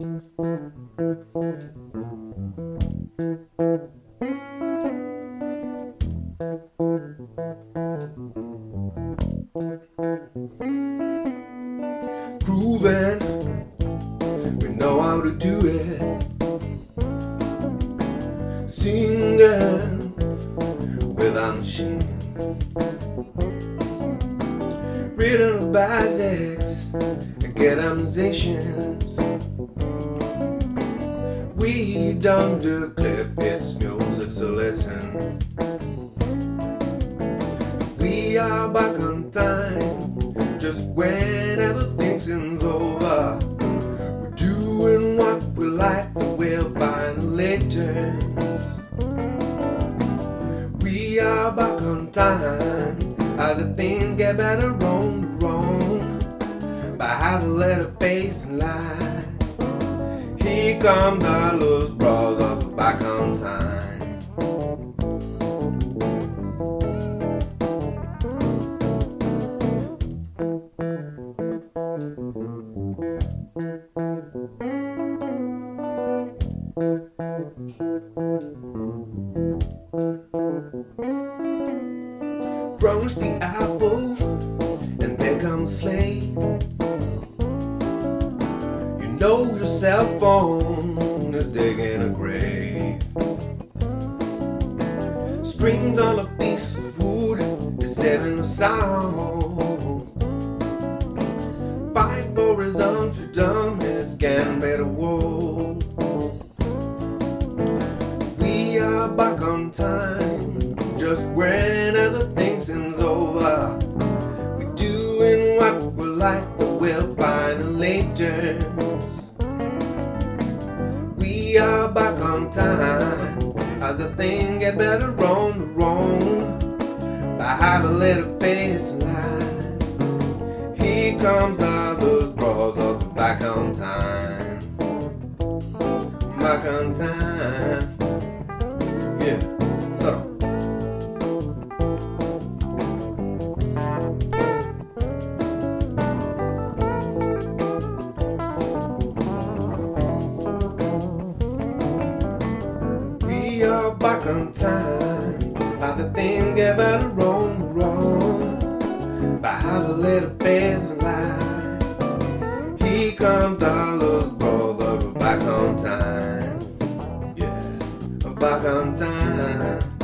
Grooving, we know how to do it. Singing without machine. Reading basics and get musicians. We don't do clip, it's music, to listen. We are back on time, just when seems over. We're doing what we like, but we'll find later. We are back on time, how the things get better on the wrong. By how to let a face lie. Here come the Blues Brothers back on time. Crunch know your cell phone is digging a grave. Strings on a piece of wood is having a sound. Fight for his own freedom, his can better world. We are back on time, just when everything seems over. We're doing what we like, but we'll find later. Time, as the thing get better on the wrong. By having a little face line. Here comes the Blues Brothers back on time. Back on time. Are back on time. How the thing on the wrong. By how the little face lie. Here comes Dollar's brother, back on time. Yeah, back on time.